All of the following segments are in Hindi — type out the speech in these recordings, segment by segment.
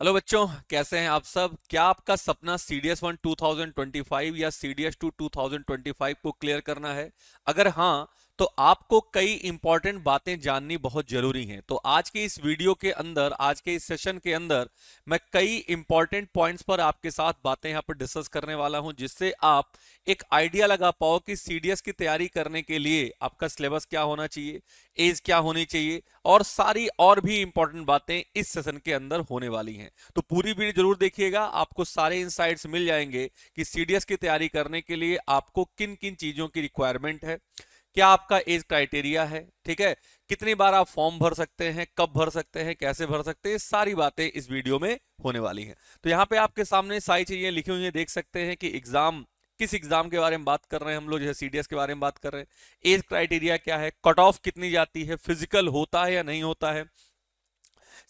हेलो बच्चों, कैसे हैं आप सब? क्या आपका सपना C D S one two या C D S two two को क्लियर करना है? अगर हाँ तो आपको कई इंपॉर्टेंट बातें जाननी बहुत ज़रूरी हैं। तो आज के इस वीडियो के अंदर, आज के इस सेशन के अंदर, मैं कई इंपॉर्टेंट पॉइंट्स पर आपके साथ बातें यहाँ पर डिस्कस करने वाला हूँ, जिससे आप एक आइडिया लगा पाओ कि सीडीएस की तैयारी करने के लिए आपका सिलेबस क्या होना चाहिए एज क्या होनी चाहिए, और सारी और भी इंपॉर्टेंट बातें इस सेशन के अंदर होने वाली हैं। तो पूरी वीडियो ज़रूर देखिएगा, आपको सारे इंसाइट्स मिल जाएँगे कि सीडीएस की तैयारी करने के लिए आपको किन किन चीज़ों की रिक्वायरमेंट है। क्या आपका एज क्राइटेरिया है? ठीक है? कितनी बार आप फॉर्म भर सकते हैं? कब भर सकते हैं? कैसे भर सकते हैं? सारी बातें इस वीडियो में होने वाली हैं। तो यहाँ पे आपके सामने सारी चीज़ें लिखी हुई है। देख सकते हैं कि एग्ज़ाम किस एग्ज़ाम के बारे में बात कर रहे हैं हम लोग जैसे सीडीएस के बारे में बात कर रहे हैं। एज क्राइटेरिया क्या है? कट ऑफ़ कितनी जाती है? फ़िज़िकल होता है या नहीं होता है?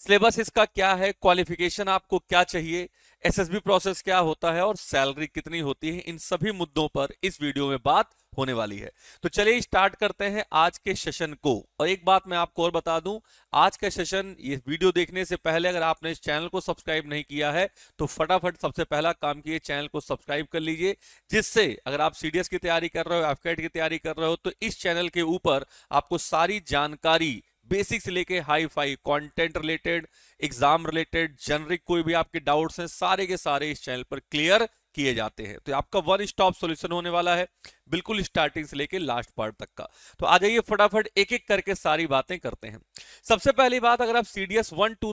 सिलेबस इसका क्या है? क्वालिफिकेशन आपको क्या चाहिए? एसएसबी प्रोसेस क्या होता है और सैलरी कितनी होती है, इन सभी मुद्दों पर इस वीडियो में बात होने वाली है। तो चलिए स्टार्ट करते हैं आज के सेशन को। और एक बात मैं आपको और बता दूँ, आज का सेशन, ये वीडियो देखने से पहले अगर आपने इस चैनल को सब्सक्राइब नहीं किया है तो फटाफट सबसे पहला काम किए चैनल को सब्सक्राइब कर लीजिए, जिससे अगर आप सीडीएस की तैयारी कर रहे हो, एफकेट की तैयारी कर रहे हो तो इस चैनल के ऊपर आपको सारी जानकारी बेसिक से लेके hi fi content related exam related generic कोई भी आपके डाउट्स हैं, सारे के सारे इस चैनल पर क्लियर किए जाते हैं। तो आपका वन स्टॉप सॉल्यूशन होने वाला है, बिल्कुल स्टार्टिंग से लेके लास्ट पार्ट तक का। तो आ जाइए फटाफट एक एक करके सारी बातें करते हैं। सबसे पहली बात, अगर आप सीडीएस वन टू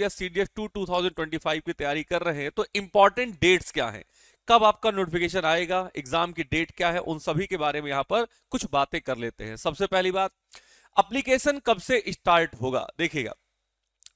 या सीडीएस टू टू की तैयारी कर रहे हैं तो इंपॉर्टेंट डेट्स क्या है? कब आपका नोटिफिकेशन आएगा? एग्ज़ाम की डेट क्या है? उन सभी के बारे में यहाँ पर कुछ बातें कर लेते हैं। सबसे पहली बात अप्लीकेशन कब से स्टार्ट होगा? देखिएगा।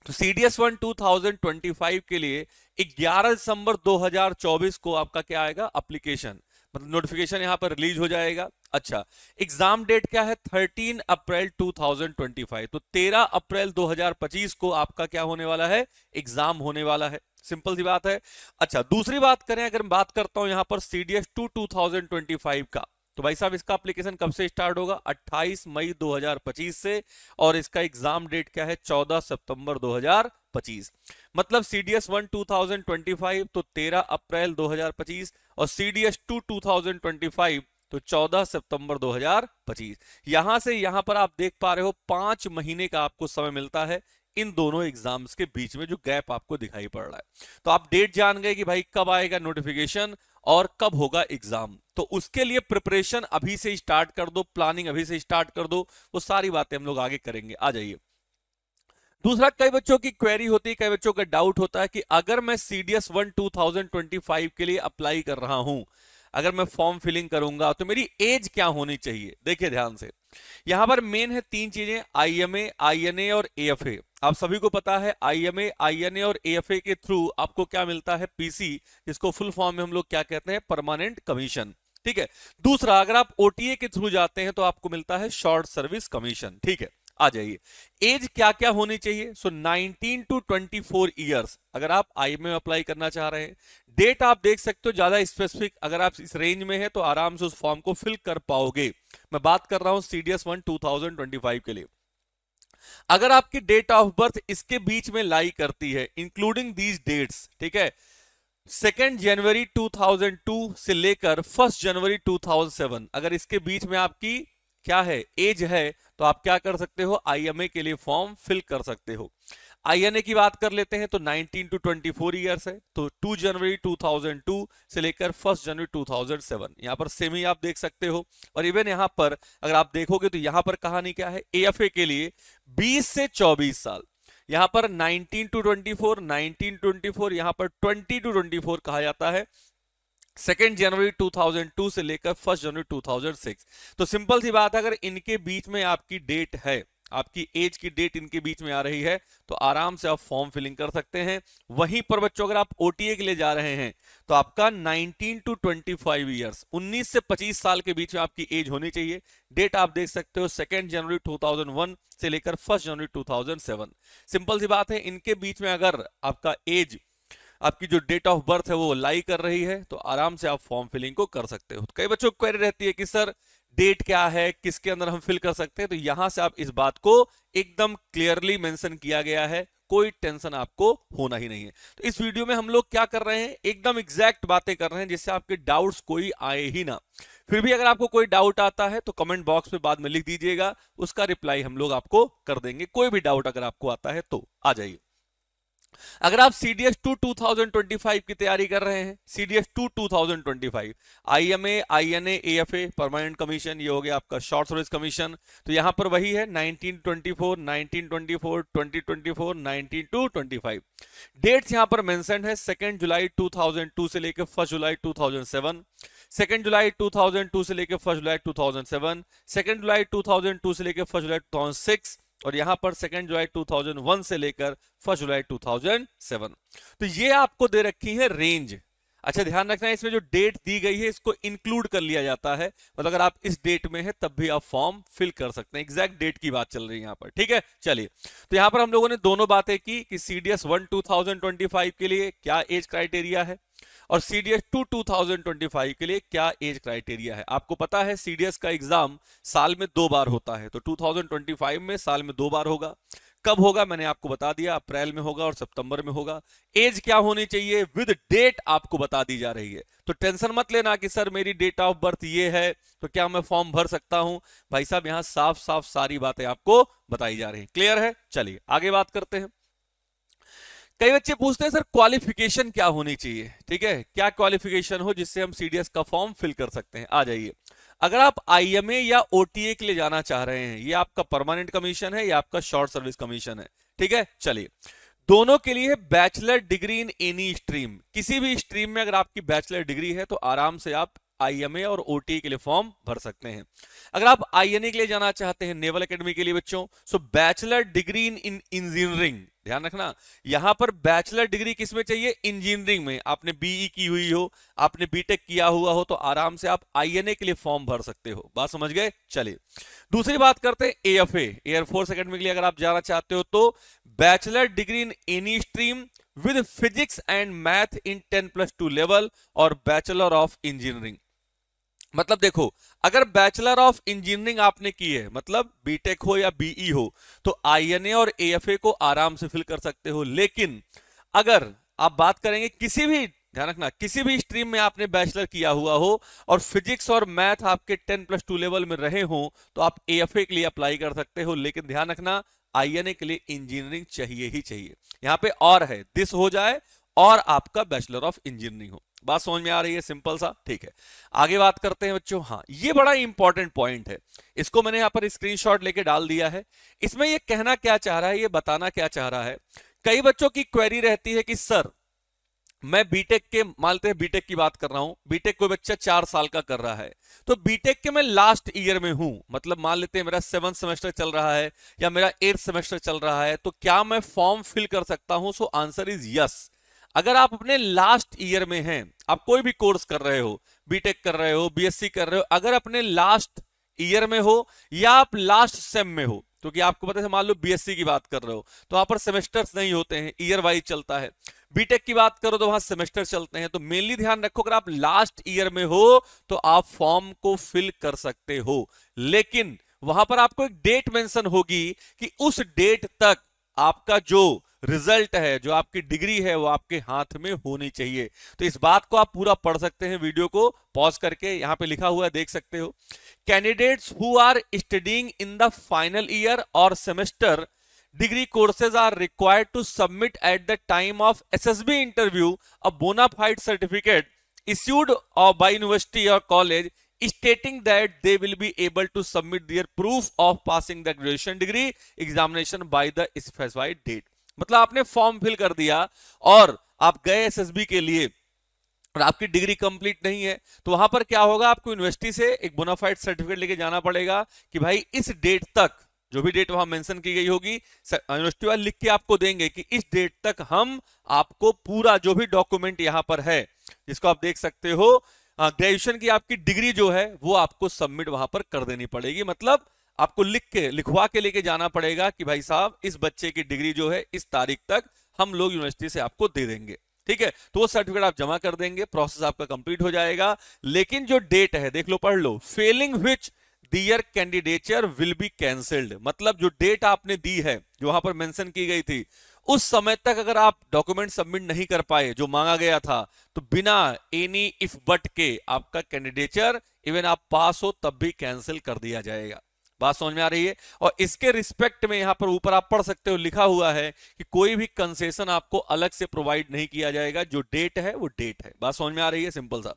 तो C D S one two thousand twenty five के लिए 11 दिसंबर 2024 को आपका क्या आएगा? अप्लीकेशन मतलब नोटिफिकेशन यहाँ पर रिलीज़ हो जाएगा। अच्छा एग्ज़ाम डेट क्या है? 13 अप्रैल 2025 तो 13 अप्रैल 2025 को आपका क्या होने वाला है? एग्ज़ाम होने वाला है। सिंपल सी बात है। अच्छा दूसरी बात करें, अगर मैं बात करता हूँ यहाँ पर CDS two two thousand twenty five का। तो भाई साहब, इसका एप्लीकेशन कब से स्टार्ट होगा? 28 मई 2025 से और इसका एग्ज़ाम डेट क्या है? 14 सितंबर 2025 मतलब सीडीएस वन 2025 तो 13 अप्रैल 2025 और सीडीएस टू 2025 तो 14 सितंबर 2025 यहाँ से यहाँ पर आप देख पा रहे हो, पाँच महीने का आपको समय मिलता है इन दोनों एग्ज़ाम्स के बीच में जो गैप आपको दिखाई पड़ रहा है। तो आप डेट जान गए कि भाई कब आएगा नोटिफिकेशन और कब होगा एग्ज़ाम? तो उसके लिए प्रिपरेशन अभी से स्टार्ट कर दो, प्लानिंग अभी से स्टार्ट कर दो, वो सारी बातें हम लोग आगे करेंगे। आ जाइए। दूसरा, कई बच्चों की क्वेरी होती है, कई बच्चों का डाउट होता है कि अगर मैं CDS one two thousand twenty five के लिए अप्लाई कर रहा हूँ, अगर मैं फॉर्म फिलिंग करूँगा तो मेरी एज क्या होनी चाहिए? देखिए ध्यान से। यहाँ पर मेन है तीन चीज़ें आई एम ए आई एन ए और एएफए आप सभी को पता है आईएमए आईएनए और एएफए के थ्रू आपको क्या मिलता है? पीसी जिसको फुल फॉर्म में हम लोग क्या कहते हैं? परमानेंट कमीशन ठीक है? दूसरा, अगर आप ओटीए के थ्रू जाते हैं तो आपको मिलता है शॉर्ट सर्विस कमीशन ठीक है? आ जाइए। एज क्या क्या होनी चाहिए? सो 19 टू 24 इयर्स अगर आप आई में अप्लाई करना चाह रहे हैं। डेट आप देख सकते हो, ज़्यादा स्पेसिफिक अगर आप इस रेंज में है तो आराम से उस फॉर्म को फिल कर पाओगे। मैं बात कर रहा हूँ सीडीएस वन टू के लिए। अगर आपकी डेट ऑफ़ बर्थ इसके बीच में लाई करती है इंक्लूडिंग दीज डेट्स ठीक है? सेकेंड जनवरी 2002 से लेकर फ़र्स्ट जनवरी 2007 अगर इसके बीच में आपकी क्या है एज है तो आप क्या कर सकते हो? आईएमए के लिए फॉर्म फिल कर सकते हो। आईएनए की बात कर लेते हैं तो 19 टू 24 इयर्स है तो 2 जनवरी 2002 से लेकर 1 जनवरी 2007 यहाँ पर सेम ही आप देख सकते हो। और इवन यहाँ पर अगर आप देखोगे तो यहाँ पर कहानी क्या है? एएफए के लिए 20 से 24 साल। यहाँ पर 19 टू 24 19 24 यहाँ पर 20 टू 24 कहा जाता है। सेकेंड जनवरी 2002 से लेकर फ़र्स्ट जनवरी 2006 तो सिंपल सी बात है, अगर इनके बीच में आपकी डेट है आपकी एज की डेट इनके बीच में आ रही है तो आराम से आप फॉर्म फिलिंग कर सकते हैं। वहीं पर बच्चों, अगर आप ओटीए के लिए जा रहे हैं तो आपका 19 टू 25 इयर्स 19 से 25 साल के बीच में आपकी एज होनी चाहिए। डेट आप देख सकते हो सेकेंड जनवरी 2001 से लेकर फ़र्स्ट जनवरी 2007 सिंपल सी बात है, इनके बीच में अगर आपका एज आपकी जो डेट ऑफ़ बर्थ है, वो लाई कर रही है तो आराम से आप फॉर्म फिलिंग को कर सकते हो। कई बच्चों को क्वेरी रहती है कि, सर डेट क्या है, किसके अंदर हम फिल कर सकते हैं तो यहाँ से आप इस बात को एकदम क्लियरली मेंशन किया गया है, कोई टेंशन आपको होना ही नहीं है। तो इस वीडियो में हम लोग क्या कर रहे हैं, एकदम एग्जैक्ट बातें कर रहे हैं, जिससे आपके डाउट्स कोई आए ही ना। फिर भी अगर आपको कोई डाउट आता है तो कमेंट बॉक्स में बाद में लिख दीजिएगा, उसका रिप्लाई हम लोग आपको कर देंगे। कोई भी डाउट अगर आपको आता है तो आ जाइए। अगर आप C D S two two thousand twenty five की तैयारी कर रहे हैं C D S two two thousand twenty five I M A I N A F A permanent commission ये हो गया आपका शॉर्ट सर्विस कमीशन तो यहाँ पर वही है 1924, 1924, 2024, 19 टू 25 डेट्स यहाँ पर मेंशन है सेकेंड जुलाई 2002 से लेकर फ़र्स्ट जुलाई 2007 सेकेंड जुलाई 2002 से लेकर फ़र्स्ट जुलाई 2007 सेकेंड जुलाई 2002 से लेकर फ़र्स्ट जुलाई 2006 और यहाँ पर सेकेंड जुलाई 2001 से लेकर फ़र्स्ट जुलाई 2007 तो ये आपको दे रखी है रेंज अच्छा ध्यान रखना है इसमें जो डेट दी गई है, इसको इंक्लूड कर लिया जाता है। मतलब अगर आप इस डेट में है, तब भी आप फॉर्म फिल कर सकते हैं। एग्जैक्ट डेट की बात चल रही है यहाँ पर, ठीक है? चलिए। तो यहाँ पर हम लोगों ने दोनों बातें की कि CDS one two thousand twenty five के लिए क्या एज क्राइटेरिया है और सीडीएस टू टू के लिए क्या एज क्राइटेरिया है? आपको पता है सीडीएस का एग्ज़ाम साल में दो बार होता है तो 2025 में साल में दो बार होगा। कब होगा मैंने आपको बता दिया, अप्रैल में होगा और सितंबर में होगा। एज क्या होनी चाहिए? विद डेट आपको बता दी जा रही है। तो टेंशन मत लेना कि सर मेरी डेट ऑफ़ बर्थ ये है तो क्या मैं फॉर्म भर सकता हूँ? भाई साहब, यहाँ साफ़ साफ़ सारी बातें आपको बताई जा रही है। क्लियर है? चलिए, आगे बात करते हैं। कई बच्चे पूछते हैं, सर क्वालिफिकेशन क्या होनी चाहिए? ठीक है? क्या क्वालिफिकेशन हो जिससे हम सीडीएस का फॉर्म फिल कर सकते हैं? आ जाइए। अगर आप आईएमए या ओटीए के लिए जाना चाह रहे हैं, ये आपका परमानेंट कमीशन है, या आपका शॉर्ट सर्विस कमीशन है। ठीक है? चलिए। दोनों के लिए bachelor degree in any stream किसी भी स्ट्रीम में अगर आपकी बैचलर डिग्री है तो आराम से आप आईएमए और ओटी के लिए फॉर्म भर सकते हैं। अगर आप आईएनए के लिए जाना चाहते हैं नेवल एकेडमी के लिए बच्चों so bachelor degree in engineering ध्यान रखना, यहाँ पर बैचलर डिग्री किसमें चाहिए? इंजीनियरिंग में। आपने बीई की हुई हो, आपने बीटेक किया हुआ हो तो आराम से आप आईएनए के लिए फॉर्म भर सकते हो। बात समझ गए? चलिए। दूसरी बात करते हैं एएफए एयरफोर्स एकेडमी के लिए अगर आप जाना चाहते हो तो bachelor degree in any stream with physics and math in ten plus two level और बैचलर ऑफ़ इंजीनियरिंग मतलब देखो, अगर बैचलर ऑफ़ इंजीनियरिंग आपने की है मतलब बीटेक हो या बीई हो तो आईएनए और एएफए को आराम से फिल कर सकते हो। लेकिन अगर आप बात करेंगे किसी भी, ध्यान रखना, किसी भी स्ट्रीम में आपने बैचलर किया हुआ हो और फिजिक्स और मैथ आपके 10 प्लस टू लेवल में रहे हो तो आप एएफए के लिए अप्लाई कर सकते हो। लेकिन ध्यान रखना आईएनए के लिए इंजीनियरिंग चाहिए ही चाहिए। यहाँ पे और है दिस हो जाए और आपका बैचलर ऑफ़ इंजीनियरिंग हो। बात समझ में आ रही है? सिंपल सा? ठीक है। आगे बात करते हैं बच्चों। हाँ ये बड़ा इंपॉर्टेंट पॉइंट है। इसको मैंने यहाँ पर स्क्रीनशॉट लेके डाल दिया है। इसमें ये कहना क्या चाह रहा है, ये बताना क्या चाह रहा है? कई बच्चों की क्वेरी रहती है कि, सर, मैं बीटेक के मानते हैं बीटेक की बात कर रहा हूँ। बीटेक कोई बच्चा चार साल का कर रहा है। तो बीटेक के मैं लास्ट ईयर में हूँ। मतलब मान लेते हैं मेरा सेवन सेमेस्टर चल रहा है या मेरा एट सेमेस्टर चल रहा है तो क्या मैं फॉर्म फिल कर सकता हूँ? सो आंसर इज़ यस अगर आप अपने लास्ट ईयर में हैं, आप कोई भी कोर्स कर रहे हो बीटेक कर रहे हो बीएससी कर रहे हो, अगर अपने लास्ट ईयर में हो या आप लास्ट सेम में हो, क्योंकि तो आपको पता है, मान लो बीएससी की बात कर रहे हो तो वहाँ पर सेमेस्टर्स नहीं होते हैं ईयर वाइज चलता है। बीटेक की बात करो तो वहाँ सेमेस्टर चलते हैं तो मेनली ध्यान रखो, अगर आप लास्ट ईयर में हो तो आप फॉर्म को फिल कर सकते हो। लेकिन वहाँ पर आपको एक डेट मेंशन होगी कि उस डेट तक आपका जो रिज़ल्ट है, जो आपकी डिग्री है, वो आपके हाथ में होनी चाहिए। तो इस बात को आप पूरा पढ़ सकते हैं, वीडियो को पॉज करके, यहाँ पे लिखा हुआ देख सकते हो। Candidates who are studying in the final year और semester degree courses are required to submit at the time of SSB interview a bonafide certificate issued by university or college, stating that they will be able to submit their proof of passing the graduation degree examination by the specified date. मतलब आपने फॉर्म फिल कर दिया और आप गए एसएसबी के लिए और आपकी डिग्री कंप्लीट नहीं है तो वहाँ पर क्या होगा, आपको यूनिवर्सिटी से एक बोनाफाइड सर्टिफिकेट लेके जाना पड़ेगा कि भाई इस डेट तक, जो भी डेट वहाँ मेंशन की गई होगी यूनिवर्सिटी वाले लिख के आपको देंगे कि इस डेट तक हम आपको पूरा जो भी डॉक्यूमेंट यहाँ पर है, जिसको आप देख सकते हो ग्रेजुएशन की आपकी डिग्री जो है, वो आपको सबमिट वहाँ पर कर देनी पड़ेगी। मतलब आपको लिख के, लिखवा के लेके जाना पड़ेगा कि भाई साहब, इस बच्चे की डिग्री जो है, इस तारीख तक हम लोग यूनिवर्सिटी से आपको दे देंगे। ठीक है? तो वो सर्टिफिकेट आप जमा कर देंगे, प्रोसेस आपका कंप्लीट हो जाएगा। लेकिन जो डेट है, देख लो, पढ़ लो failing which their candidature will be cancelled मतलब जो डेट आपने दी है, जो वहाँ पर मेंशन की गई थी, उस समय तक अगर आप डॉक्यूमेंट सबमिट नहीं कर पाए, जो मांगा गया था तो बिना एनी इफ़ बट के आपका कैंडिडेचर इवन आप पास हो, तब भी कैंसिल कर दिया जाएगा। बात समझ में आ रही है? और इसके रिस्पेक्ट में यहाँ पर ऊपर आप पढ़ सकते हो, लिखा हुआ है कि कोई भी कंसेशन आपको अलग से प्रोवाइड नहीं किया जाएगा। जो डेट है, वो डेट है। बात समझ में आ रही है? सिंपल सा।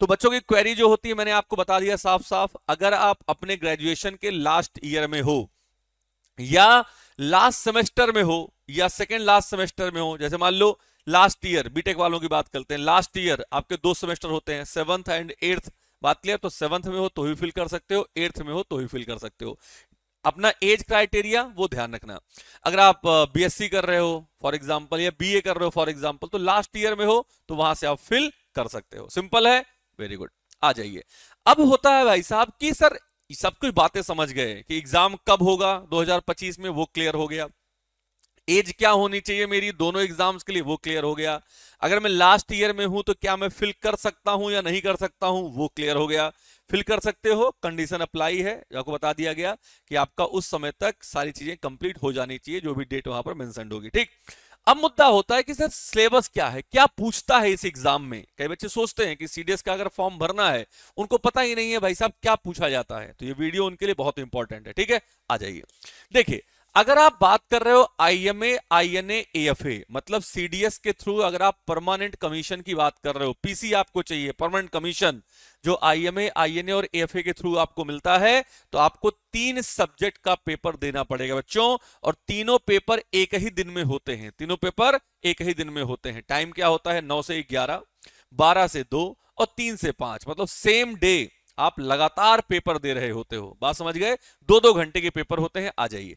तो बच्चों की क्वेरी जो होती है, मैंने आपको बता दिया साफ़ साफ़ अगर आप अपने ग्रेजुएशन के लास्ट ईयर में हो, या लास्ट सेमेस्टर में हो, या सेकेंड लास्ट सेमेस्टर में हो, जैसे मान लो लास्ट ईयर बीटेक वालों की बात करते हैं लास्ट ईयर आपके दो सेमेस्टर होते हैं सेवंथ एंड एट्थ बात क्लियर? तो सेवंथ में हो तो ही फिल कर सकते हो एट्थ में हो तो ही फिल कर सकते हो। अपना एज क्राइटेरिया वो ध्यान रखना। अगर आप बीएससी कर रहे हो फॉर एग्जांपल या बीए कर रहे हो फॉर एग्जांपल तो लास्ट ईयर में हो तो वहाँ से आप फिल कर सकते हो। सिंपल है वेरी गुड आ जाइए। अब होता है भाई साहब कि सर, सब कुछ बातें समझ गए कि एग्ज़ाम कब होगा? 2025 में वो क्लियर हो गया। एज क्या होनी चाहिए मेरी? दोनों एग्ज़ाम्स के लिए वो क्लियर हो गया। अगर मैं लास्ट ईयर में हूँ तो क्या मैं फिल कर सकता हूँ या नहीं कर सकता हूँ? वो क्लियर हो गया। फिल कर सकते हो कंडीशन अप्लाई है। आपको बता दिया गया कि आपका उस समय तक सारी चीज़ें कंप्लीट हो जानी चाहिए, जो भी डेट वहाँ पर मेंशन होगी, ठीक? अब मुद्दा होता है कि सर सिलेबस क्या है? क्या पूछता है इस एग्ज़ाम में? कई बच्चे सोचते हैं कि सीडीएस का अगर फॉर्म भरना है, उनको पता ही नहीं है भाई साहब क्या पूछा जाता है। तो ये वीडियो उनके लिए बहुत इंपॉर्टेंट है, ठीक है? आ जाइए। देखिए अगर आप बात कर रहे हो आईएमए आईएनए एएफए मतलब सीडीएस के थ्रू अगर आप परमानेंट कमीशन की बात कर रहे हो पीसी आपको चाहिए परमानेंट कमीशन जो आईएमए आईएनए और एएफए के थ्रू आपको मिलता है तो आपको तीन सब्जेक्ट का पेपर देना पड़ेगा बच्चों, और तीनों पेपर एक ही दिन में होते हैं। तीनों पेपर एक ही दिन में होते हैं। टाइम क्या होता है? नौ से ग्यारह, बारह से दो और तीन से पाँच। मतलब सेम डे आप लगातार पेपर दे रहे होते हो। बात समझ गए? दो दो घंटे के पेपर होते हैं, आ जाइए।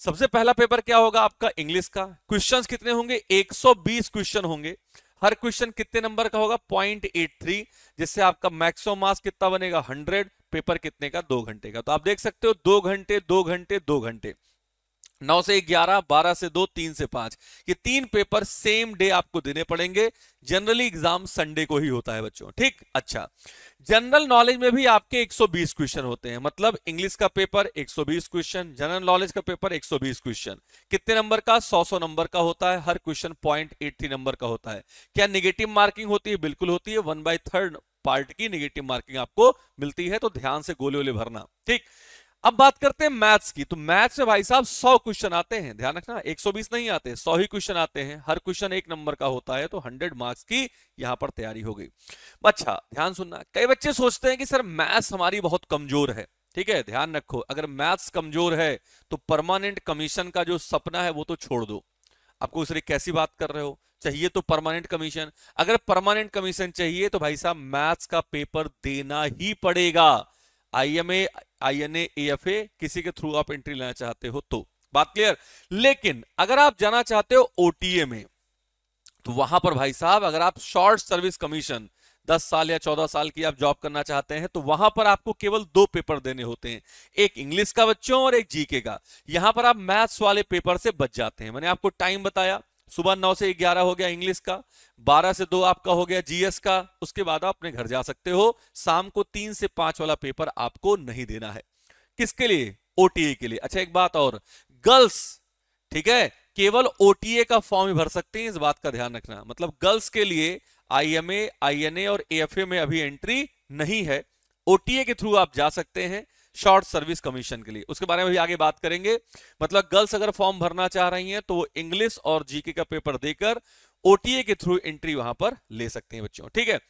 सबसे पहला पेपर क्या होगा आपका? इंग्लिश का। क्वेश्चंस कितने होंगे? 120 क्वेश्चन होंगे। हर क्वेश्चन कितने नंबर का होगा? पॉइंट एट थ्री जिससे आपका मैक्सिमम मार्क्स कितना बनेगा? हंड्रेड पेपर कितने का? दो घंटे का। तो आप देख सकते हो, दो घंटे दो घंटे दो घंटे। नौ से ग्यारह, बारह से दो, तीन से पाँच। ये तीन पेपर सेम डे आपको देने पड़ेंगे। जनरली एग्ज़ाम संडे को ही होता है बच्चों, ठीक? अच्छा। जनरल नॉलेज में भी आपके 120 क्वेश्चन होते हैं। मतलब इंग्लिश का पेपर 120 क्वेश्चन, जनरल नॉलेज का पेपर 120 क्वेश्चन। कितने नंबर का? 100 100 नंबर का होता है। हर क्वेश्चन पॉइंट नंबर का होता है। क्या निगेटिव मार्किंग होती है? बिल्कुल होती है। वन बाई थर्ड पार्ट की निगेटिव मार्किंग आपको मिलती है तो ध्यान से गोले वोले भरना, ठीक? अब बात करते हैं मैथ्स की। तो मैथ्स में भाई साहब 100 क्वेश्चन आते हैं। ध्यान रखना 120 नहीं आते 100 ही क्वेश्चन आते हैं। हर क्वेश्चन एक नंबर का होता है तो 100 मार्क्स की यहाँ पर तैयारी हो गई। अच्छा ध्यान सुनना, कई बच्चे सोचते हैं कि सर मैथ्स हमारी बहुत कमज़ोर है। ठीक है, ध्यान रखो, अगर मैथ्स कमज़ोर है तो परमानेंट कमीशन का जो सपना है, वो तो छोड़ दो। आपको उससे कैसी बात कर रहे हो? चाहिए तो परमानेंट कमीशन। अगर परमानेंट कमीशन चाहिए तो भाई साहब मैथ्स का पेपर देना ही पड़ेगा। आईएमए आईएनए एएफए किसी के थ्रू आप एंट्री लेना चाहते हो तो। बात क्लियर लेकिन अगर आप जाना चाहते हो ओटीए में तो वहाँ पर भाई साहब, अगर आप शॉर्ट सर्विस कमीशन 10 साल या 14 साल की आप जॉब करना चाहते हैं तो वहाँ पर आपको केवल दो पेपर देने होते हैं। एक इंग्लिश का बच्चों और एक जीके का। यहाँ पर आप मैथ्स वाले पेपर से बच जाते हैं। मैंने आपको टाइम बताया सुबह नौ से ग्यारह हो गया इंग्लिश का, बारह से दो आपका हो गया जीएस का, उसके बाद आप अपने घर जा सकते हो। शाम को तीन से पाँच वाला पेपर आपको नहीं देना है। किसके लिए? ओटीए के लिए। अच्छा एक बात और। गर्ल्स ठीक है? केवल ओटीए का फॉर्म ही भर सकते हैं, इस बात का ध्यान रखना। मतलब गर्ल्स के लिए आईएमए आईएनए और एएफए में अभी एंट्री नहीं है। ओटीए के थ्रू आप जा सकते हैं। शॉर्ट सर्विस कमीशन के लिए। उसके बारे में भी आगे बात करेंगे। मतलब गर्ल्स अगर फॉर्म भरना चाह रही हैं तो वो इंग्लिश और जीके का पेपर देकर ओटीए के थ्रू एंट्री वहाँ पर ले सकते हैं बच्चों ठीक है?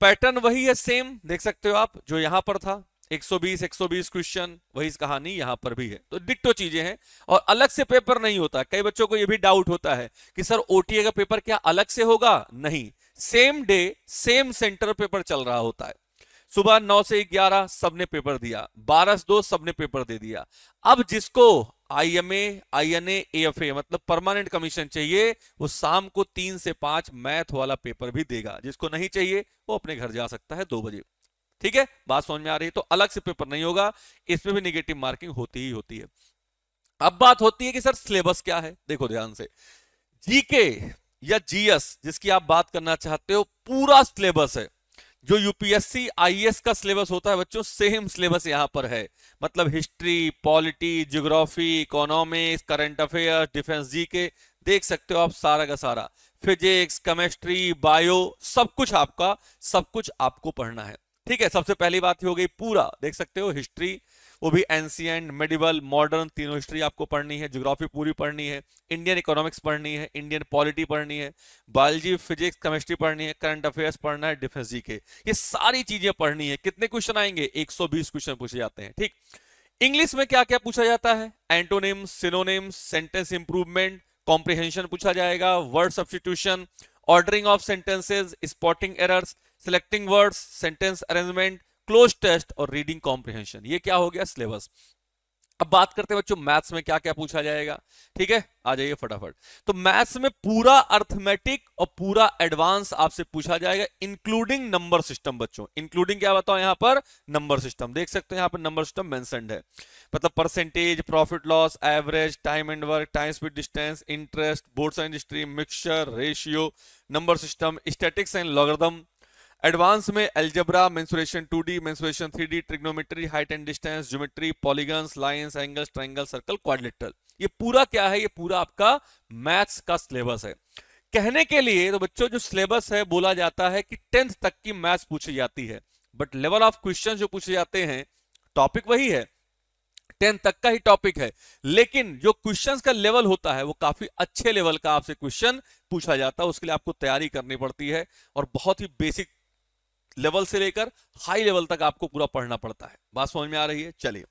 पैटर्न वही है सेम देख सकते हो आप, जो यहाँ पर था। 120 120 क्वेश्चन, वही कहानी यहाँ पर भी है। तो डिक्टो चीज़ें हैं, और अलग से पेपर नहीं होता। कई बच्चों को यह भी डाउट होता है कि, सर, ओटीए का पेपर क्या अलग से होगा? नहीं। Same day same centre paper चल रहा होता है। सुबह नौ से ग्यारह सबने पेपर दिया, बारह से दो सबने पेपर दे दिया। अब जिसको आईएमए, आईएनए, एएफए मतलब परमानेंट कमीशन चाहिए, वो शाम को तीन से पाँच मैथ वाला पेपर भी देगा। जिसको नहीं चाहिए, वो अपने घर जा सकता है दो बजे। ठीक है? बात समझ में आ रही है? तो अलग से पेपर नहीं होगा, इसमें भी निगेटिव मार्किंग होती ही होती है। अब बात होती है कि सर सिलेबस क्या है? देखो ध्यान से। जीके या जीएस, जिसकी आप बात करना चाहते हो, पूरा सिलेबस है। जो यूपीएससी आईएएस का सिलेबस होता है बच्चों सेम सिलेबस यहाँ पर है। मतलब history polity geography economics current affairs defence G K देख सकते हो आप सारा का सारा। फिजिक्स केमिस्ट्री बायो सब कुछ आपका, सब कुछ आपको पढ़ना है। ठीक है, सबसे पहली बात हो गई पूरा। देख सकते हो हिस्ट्री वो भी एंशियंट मेडिवल, मॉडर्न तीनों हिस्ट्री आपको पढ़नी है, ज्योग्राफी पूरी पढ़नी है, इंडियन इकोनॉमिक्स पढ़नी है, इंडियन पॉलिटी पढ़नी है, बायोलॉजी, फिजिक्स, केमिस्ट्री पढ़नी है, करंट अफेयर्स पढ़ना है, डिफेंस जी के। ये सारी चीज़ें पढ़नी है। कितने क्वेश्चन आएँगे? 120 क्वेश्चन पूछे जाते हैं, ठीक? इंग्लिश में क्या क्या पूछा जाता है? Antonyms, synonyms, sentence improvement, comprehension पूछा जाएगा, word substitution, ordering of sentences spotting errors, selecting words, sentence arrangement cloze test और रीडिंग कॉम्प्रिहेंशन, ये क्या हो गया सिलेबस। अब बात करते हैं बच्चों, मैथ्स में क्या क्या पूछा जाएगा, ठीक है? आ जाइए फटाफट। तो मैथ्स में पूरा अर्थमेटिक और पूरा एडवांस आपसे पूछा जाएगा इंक्लूडिंग नंबर सिस्टम बच्चों। इंक्लूडिंग क्या बताओ यहाँ पर? नंबर सिस्टम देख सकते हो यहाँ पर नंबर सिस्टम मेंशनड है। मतलब percentage profit loss average time and work time speed distance interest boats and stream mixture ratio number system statistics and logarithm advance में algebra mensuration 2D mensuration 3D trigonometry, height and distance, geometry, polygons, lines, angles, triangle, circle, quadrilateral. ये पूरा क्या है? ये पूरा आपका मैथ्स का सिलेबस है। कहने के लिए तो बच्चों, जो सिलेबस है, बोला जाता है कि टेंथ तक की मैथ्स पूछी जाती है। बट लेवल ऑफ़ क्वेश्चन जो पूछे जाते हैं, टॉपिक वही है। टेंथ तक का ही टॉपिक है। लेकिन जो क्वेश्चंस का लेवल होता है, वो काफ़ी अच्छे लेवल का आपसे क्वेश्चन पूछा जाता है। उसके लिए आपको तैयारी करनी पड़ती है और बहुत ही बेसिक लेवल से लेकर हाई लेवल तक आपको पूरा पढ़ना पड़ता है। बात समझ में आ रही है? चलिए।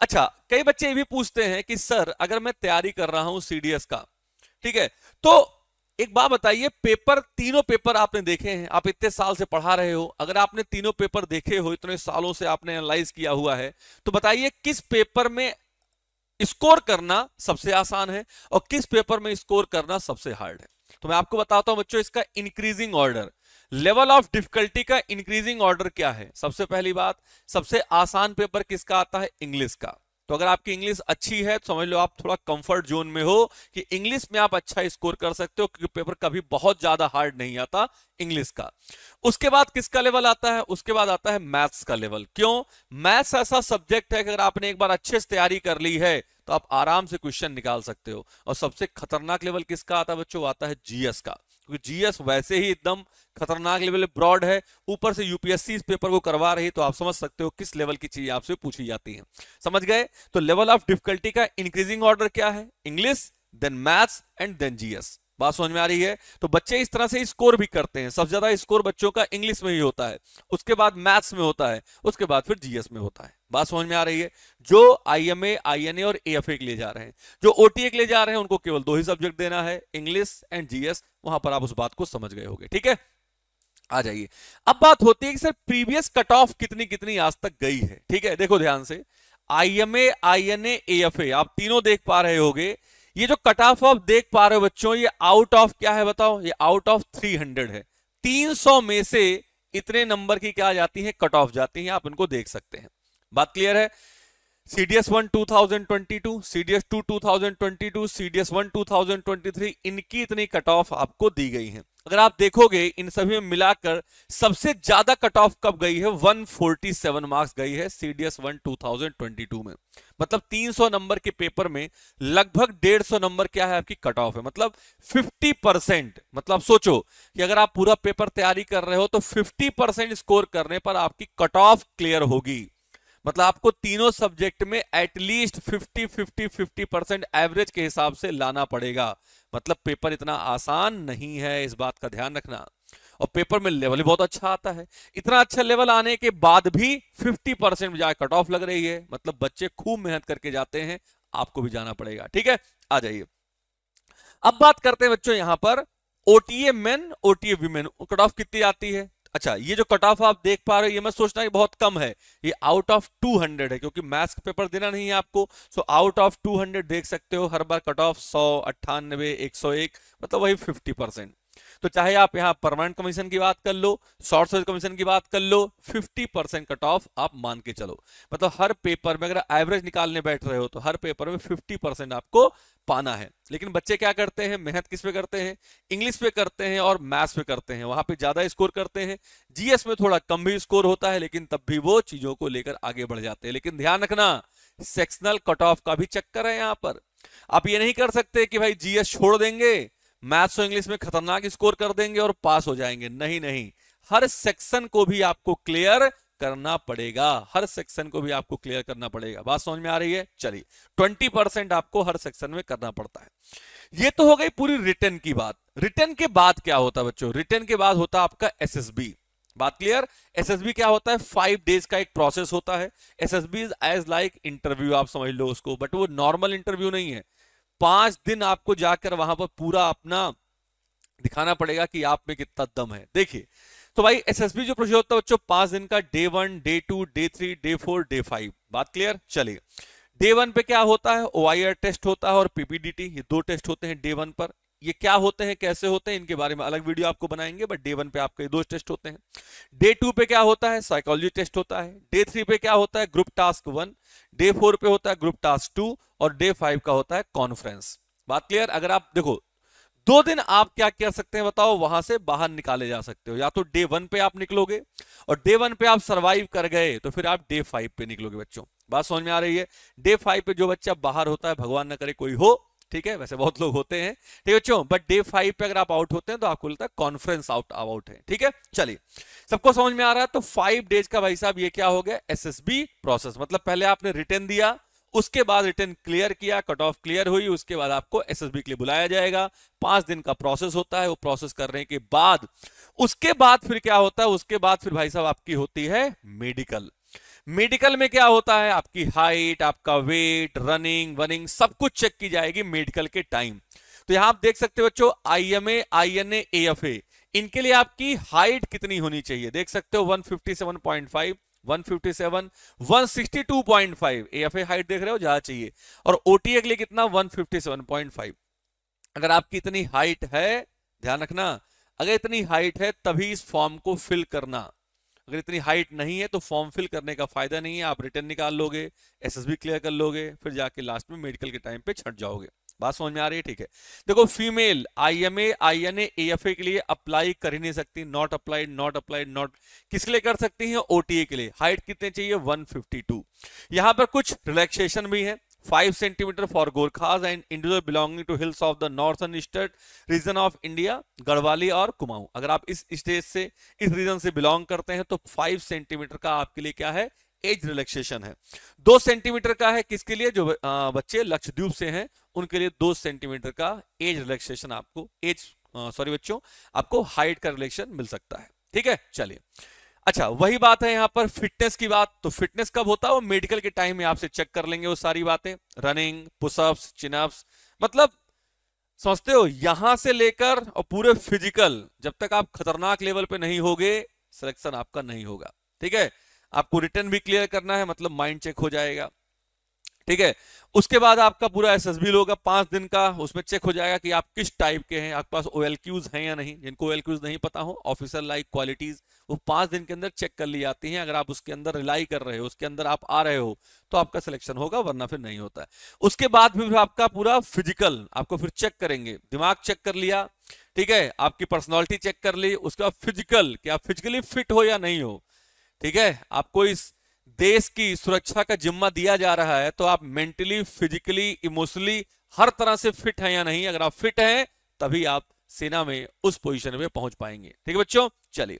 अच्छा कई बच्चे ये भी पूछते हैं कि, सर, अगर मैं तैयारी कर रहा हूँ सीडीएस का, ठीक है? तो एक बात बताइए, पेपर, तीनों पेपर आपने देखे हैं? आप इतने साल से पढ़ा रहे हो। अगर आपने तीनों पेपर देखे हो, इतने सालों से आपने एनालाइज किया हुआ है तो बताइए किस पेपर में स्कोर करना सबसे आसान है और किस पेपर में स्कोर करना सबसे हार्ड है? तो मैं आपको बताता हूँ बच्चों, इसका increasing order level of difficulty का इंक्रीजिंग ऑर्डर क्या है? सबसे पहली बात, सबसे आसान पेपर किसका आता है? इंग्लिश का। तो अगर आपकी इंग्लिश अच्छी है तो समझ लो आप थोड़ा कंफर्ट जोन में हो कि इंग्लिश में आप अच्छा स्कोर कर सकते हो, क्योंकि पेपर कभी बहुत ज़्यादा हार्ड नहीं आता इंग्लिश का। उसके बाद किसका लेवल आता है? उसके बाद आता है मैथ्स का लेवल क्यों? मैथ्स ऐसा सब्जेक्ट है कि अगर आपने एक बार अच्छे से तैयारी कर ली है तो आप आराम से क्वेश्चन निकाल सकते हो। और सबसे खतरनाक लेवल किसका आता है बच्चों? आता है जीएस का। क्योंकि जीएस वैसे ही एकदम खतरनाक लेवल ब्रॉड है। ऊपर से यूपीएससी इस पेपर को करवा रही तो आप समझ सकते हो किस लेवल की चीज़ आपसे पूछी जाती है। समझ गए? तो लेवल ऑफ़ डिफिकल्टी का इंक्रीजिंग ऑर्डर क्या है? English then maths and then GS बात समझ में आ रही है? तो बच्चे इस तरह से स्कोर भी करते हैं। सबसे ज़्यादा स्कोर बच्चों का इंग्लिश में ही होता है। उसके बाद मैथ्स में होता है। उसके बाद फिर जीएस में होता है। बात समझ में आ रही है? जो आईएमए आईएनए और एएफए के लिए जा रहे हैं। जो ओटीए के लिए जा रहे हैं, उनको केवल दो ही सब्जेक्ट देना है। इंग्लिश एंड जीएस वहाँ पर आप उस बात को समझ गए होंगे। ठीक है? आ जाइए। अब बात होती है कि सर प्रीवियस कट ऑफ़ कितनी कितनी आज तक गई है? ठीक है? देखो ध्यान से। आईएमए आईएनए एएफए आप तीनों देख पा रहे होगे। ये जो कट ऑफ़ आप देख पा रहे हो बच्चों, ये आउट ऑफ़ क्या है बताओ? ये आउट ऑफ़ 300 है। 300 में से इतने नंबर की क्या जाती है? कट ऑफ़ जाती है, आप इनको देख सकते हैं। बात क्लियर है? CDS 1 2022, CDS 2 2022, CDS 1 2023 इनकी इतनी कट ऑफ़ आपको दी गई है। अगर आप देखोगे इन सभी में मिलाकर सबसे ज़्यादा कट ऑफ़ कब गई है? 147 मार्क्स गई है CDS 1 2022 में। मतलब 300 नंबर के पेपर में लगभग 150 नंबर क्या है आपकी कट ऑफ़ है? मतलब 50 परसेंट मतलब सोचो कि अगर आप पूरा पेपर तैयारी कर रहे हो तो 50 परसेंट स्कोर करने पर आपकी कट ऑफ़ क्लियर होगी। मतलब आपको तीनों सब्जेक्ट में एटलीस्ट 50 50 50 परसेंट एवरेज के हिसाब से लाना पड़ेगा। मतलब पेपर इतना आसान नहीं है इस बात का ध्यान रखना। और पेपर में लेवल भी बहुत अच्छा आता है। इतना अच्छा लेवल आने के बाद भी 50 परसेंट जाए कट ऑफ़ लग रही है। मतलब बच्चे खूब मेहनत करके जाते हैं, आपको भी जाना पड़ेगा। ठीक है? आ जाइए। अब बात करते हैं बच्चों यहाँ पर OTA men OTA women cut off कितनी आती है? अच्छा ये जो कट ऑफ़ आप देख पा रहे हो, ये मैं सोचना बहुत कम है। ये आउट ऑफ़ 200 है, क्योंकि मैथ्स पेपर देना नहीं है आपको। सो आउट ऑफ़ 200 देख सकते हो, हर बार कट ऑफ़ सौ अट्ठानबे एक मतलब वही 50 परसेंट तो चाहे आप यहाँ परमानेंट कमीशन की बात कर लो, शॉर्ट सर्विस कमीशन की बात कर लो 50 परसेंट कट ऑफ़ आप मान के चलो। मतलब हर पेपर में अगर एवरेज निकालने बैठ रहे हो तो हर पेपर में 50 परसेंट आपको पाना है। लेकिन बच्चे क्या करते हैं? मेहनत किस पे करते हैं? इंग्लिश पे करते हैं और मैथ्स पे करते हैं। वहाँ पे ज़्यादा स्कोर करते हैं। जीएस में थोड़ा कम भी स्कोर होता है, लेकिन तब भी वो चीज़ों को लेकर आगे बढ़ जाते हैं। लेकिन ध्यान रखना सेक्शनल कट ऑफ़ का भी चक्कर है यहाँ पर। आप ये नहीं कर सकते कि भाई जीएस छोड़ देंगे। मैथ्स और इंग्लिश में खतरनाक स्कोर कर देंगे और पास हो जाएँगे। नहीं नहीं। हर सेक्शन को भी आपको क्लियर करना पड़ेगा। हर सेक्शन को भी आपको क्लियर करना पड़ेगा। बात समझ में आ रही है? चलिए, ट्वेंटी परसेंट आपको हर सेक्शन में करना पड़ता है। ये तो हो गई पूरी रिटर्न की बात। रिटर्न के बाद क्या होता है बच्चों? रिटर्न के बाद होता है आपका एसएसबी बात क्लियर? एसएसबी क्या होता है? फाइव डेज़ का एक प्रोसेस होता है। SSB is as like interview आप समझ लो उसको बट वो नॉर्मल इंटरव्यू नहीं है। पाँच दिन आपको जाकर वहाँ पर पूरा अपना दिखाना पड़ेगा कि आप में कितना दम है। देखिए तो भाई एसएसबी जो प्रोजेक्ट होता है, बच्चों, पाँच दिन का day one day two day three day four day five बात क्लियर चलिए। डे वन पे क्या होता है? ओआईआर टेस्ट होता है और पीपीडीटी ये दो टेस्ट होते हैं डे वन पर। ये क्या होते हैं, कैसे होते हैं, इनके बारे में अलग वीडियो आपको बनाएँगे, बट डे वन पे आपके दो टेस्ट होते हैं। डे टू पे क्या होता है साइकोलॉजी टेस्ट होता है। डे थ्री पे क्या होता है group task one day four पे होता है ग्रुप टास्क टू और डे फाइव का होता है कॉन्फ्रेंस बात क्लियर अगर आप, देखो, दो दिन आप क्या कर सकते हैं, बताओ, वहाँ से बाहर निकाले जा सकते हो। या तो डे वन पे आप निकलोगे, और डे वन पे आप सरवाइव कर गए तो फिर आप डे फाइव पे निकलोगे, बच्चों। बात समझ में आ रही है? डे फाइव पे जो बच्चा बाहर होता है, भगवान न करे कोई हो ठीक है? वैसे बहुत लोग होते हैं। ठीक है बच्चों बट डे फाइव पे अगर आप आउट होते हैं तो आपको लगता है कॉन्फ्रेंस आउट आउट है। ठीक है? चलिए, सबको समझ में आ रहा है? तो फाइव डेज़ का भाई साहब ये क्या हो गया? एसएसबी प्रोसेस मतलब पहले आपने रिटर्न दिया, उसके बाद रिटर्न क्लियर किया कट ऑफ़ क्लियर हुई, उसके बाद आपको एसएसबी के लिए बुलाया जाएगा। पाँच दिन का प्रोसेस होता है, वो प्रोसेस करने के बाद, उसके बाद फिर क्या होता है? उसके बाद फिर भाई साहब आपकी होती है मेडिकल मेडिकल में क्या होता है? आपकी हाइट आपका वेट रनिंग वनिंग सब कुछ चेक की जाएगी मेडिकल के टाइम तो यहाँ आप देख सकते हो बच्चों I M A I N F A इनके लिए आपकी हाइट कितनी होनी चाहिए? देख सकते हो 157.5 157 162.5 एएफए हाइट देख रहे हो जहाँ चाहिए. और ओटीए के लिए कितना? 157.5 अगर आपकी इतनी हाइट है, ध्यान रखना, अगर इतनी हाइट है, तभी इस फॉर्म को फिल करना. अगर इतनी हाइट नहीं है तो फॉर्म फिल करने का फ़ायदा नहीं है। आप रिटर्न निकाल लोगे एसएसबी क्लियर कर लोगे, फिर जाके लास्ट में मेडिकल के टाइम पे छट जाओगे। बात समझ में आ रही है? ठीक है। देखो फीमेल आईएमए आईएनए एएफए के लिए अप्लाई कर ही नहीं सकती। Not applied not applied not किसके लिए कर सकती है? ओटीए के लिए। हाइट कितने चाहिए? 152 यहाँ पर कुछ रिलैक्सेशन भी है। 5 centimetre for Gorkhas and individual belonging to hills of the northern eastern region of India Garhwali और कुमाऊं अगर आप इस स्टेज से, इस रीजन से बिलोंग करते हैं तो 5 सेंटीमीटर का आपके लिए क्या है? एज रिलैक्सेशन है. दो सेंटीमीटर का है किसके लिए? जो बच्चे लक्षद्वीप से हैं, उनके लिए दो सेंटीमीटर का एज रिलैक्सेशन आपको एज सॉरी बच्चों, आपको हाइट का रिलेक्शन मिल सकता है. ठीक है? चलिए. अच्छा वही बात है यहाँ पर फिटनेस की बात। तो फिटनेस कब होता है? वो मेडिकल के टाइम में आपसे चेक कर लेंगे वो सारी बातें। रनिंग पुशअप्स चिनअप्स मतलब समझते हो, यहाँ से लेकर और पूरे फ़िज़िकल जब तक आप खतरनाक लेवल पे नहीं होगे सिलेक्शन आपका नहीं होगा। ठीक है? आपको रिटर्न भी क्लियर करना है मतलब माइंड चेक हो जाएगा। ठीक है? उसके बाद आपका पूरा एस एस बी होगा पाँच दिन का, उसमें चेक हो जाएगा कि आप किस टाइप के हैं, आपके पास ओ एल क्यूज हैं या नहीं। जिनको ओ एल क्यूज नहीं पता हो ऑफिसर लाइक क्वालिटीज वो पाँच दिन के अंदर चेक कर ली जाती हैं। अगर आप उसके अंदर रिलाई कर रहे हो, उसके अंदर आप आ रहे हो तो आपका सिलेक्शन होगा, वरना फिर नहीं होता है। उसके बाद फिर आपका पूरा फ़िज़िकल आपको फिर चेक करेंगे। दिमाग चेक कर लिया, ठीक है? आपकी पर्सनैलिटी चेक कर ली, उसके बाद फ़िज़िकल कि आप फिजिकली फिट हो या नहीं हो, ठीक है? आपको इस देश की सुरक्षा का जिम्मा दिया जा रहा है तो आप मेंटली फिजिकली इमोशनली हर तरह से फिट हैं या नहीं? अगर आप फिट हैं, तभी आप सेना में उस पोजीशन में पहुँच पाएँगे। ठीक है बच्चों? चलिए।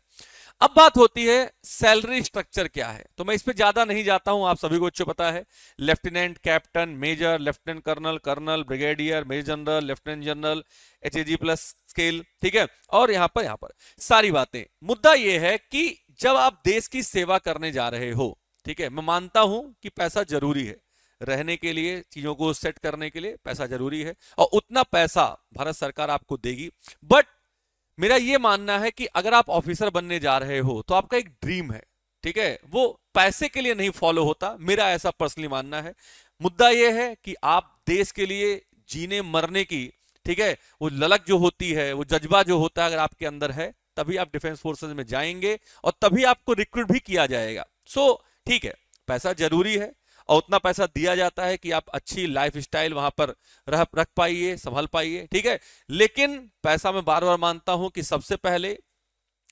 अब बात होती है सैलरी स्ट्रक्चर क्या है? तो मैं इस पर ज़्यादा नहीं जाता हूँ, आप सभी को अच्छे पता है। Lieutenant captain major lieutenant colonel colonel brigadier major general lieutenant general H plus scale ठीक है? और यहाँ पर यहाँ पर। सारी बातें। मुद्दा यह है कि जब आप देश की सेवा करने जा रहे हो ठीक है? मैं मानता हूँ कि पैसा ज़रूरी है। रहने के लिए चीज़ों को सेट करने के लिए पैसा ज़रूरी है और उतना पैसा भारत सरकार आपको देगी। बट मेरा यह मानना है कि अगर आप ऑफिसर बनने जा रहे हो तो आपका एक ड्रीम है ठीक है? वो पैसे के लिए नहीं फॉलो होता मेरा ऐसा पर्सनली मानना है। मुद्दा यह है कि आप देश के लिए जीने मरने की ठीक है? वो ललक जो होती है वो जज्बा जो होता है अगर आपके अंदर है तभी आप डिफेंस फोर्सेज में जाएँगे और तभी आपको रिक्रूट भी किया जाएगा। सो so, ठीक है, पैसा ज़रूरी है और उतना पैसा दिया जाता है कि आप अच्छी लाइफ स्टाइल वहाँ पर रह, रख पाइए, संभल पाइए, ठीक है? लेकिन पैसा मैं बार बार मानता हूँ कि सबसे पहले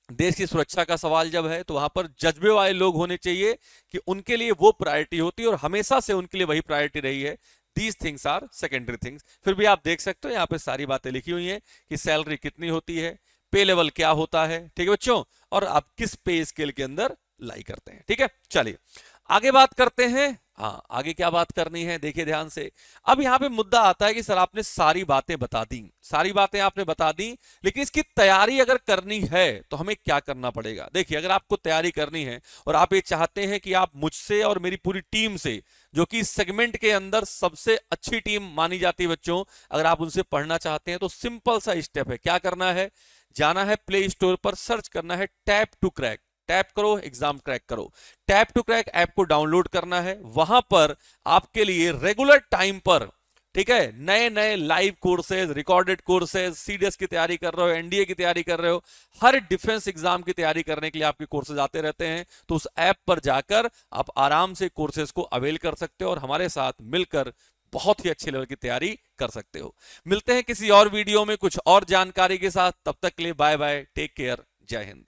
देश की सुरक्षा का सवाल जब है तो वहाँ पर जज्बे वाले लोग होने चाहिए कि उनके लिए वो प्रायोरिटी होती है और हमेशा से उनके लिए वही प्रायोरिटी रही है। These things are secondary things फिर भी आप देख सकते हो, यहाँ पे सारी बातें लिखी हुई हैं कि सैलरी कितनी होती है पे लेवल क्या होता है, ठीक है बच्चों? और आप किस पे स्केल के अंदर लाई करते हैं। ठीक है? चलिए, आगे बात करते हैं। हाँ आगे क्या बात करनी है? देखिए ध्यान से। अब यहाँ पे मुद्दा आता है कि सर आपने सारी बातें बता दी। सारी बातें आपने बता दी, लेकिन इसकी तैयारी अगर करनी है तो हमें क्या करना पड़ेगा? देखिए, अगर आपको तैयारी करनी है और आप ये चाहते हैं कि आप मुझसे और मेरी पूरी टीम से, जो कि सेगमेंट के अंदर सबसे अच्छी टीम मानी जाती है बच्चों, अगर आप उनसे पढ़ना चाहते हैं तो सिंपल सा स्टेप है। क्या करना है? जाना है प्ले स्टोर पर सर्च करना है टैप टू क्रैक। टैप करो, एग्ज़ाम क्रैक करो। टैप टू क्रैक ऐप को डाउनलोड करना है। वहाँ पर आपके लिए रेगुलर टाइम पर, ठीक है नए नए live courses, recorded courses, CDS की तैयारी कर रहे हो, एनडीए की तैयारी कर रहे हो, हर डिफेंस एग्ज़ाम की तैयारी करने के लिए आपके कोर्सेज आते रहते हैं। तो उस ऐप पर जाकर आप आराम से कोर्सेज को अवेल कर सकते हो और हमारे साथ मिलकर बहुत ही अच्छे लेवल की तैयारी कर सकते हो। मिलते हैं किसी और वीडियो में कुछ और जानकारी के साथ। तब तक के लिए बाय बाय टेक केयर, जय हिंद।